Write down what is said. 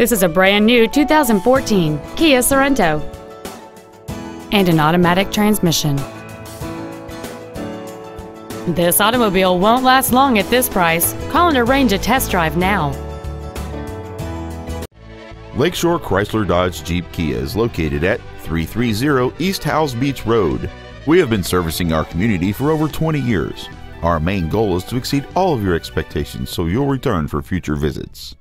This is a brand new 2014 Kia Sorento and an automatic transmission. This automobile won't last long at this price. Call and arrange a test drive now. Lakeshore Chrysler Dodge Jeep Kia is located at 330 East Howze Beach Road. We have been servicing our community for over 20 years. Our main goal is to exceed all of your expectations so you'll return for future visits.